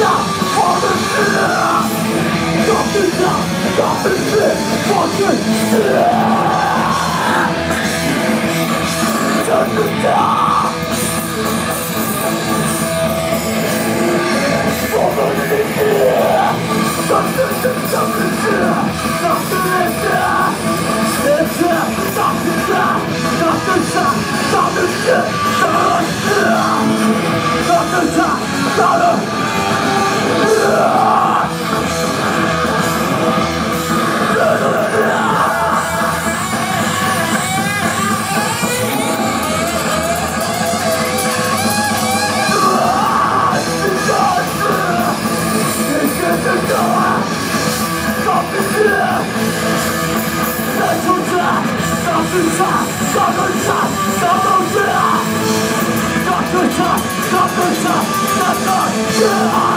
stop for the slap Don't be dumb, don't be sick for the slap Yeah!